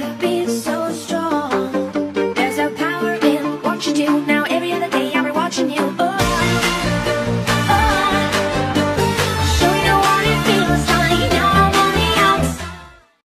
you be so strong? There's a power in what you do now every other day.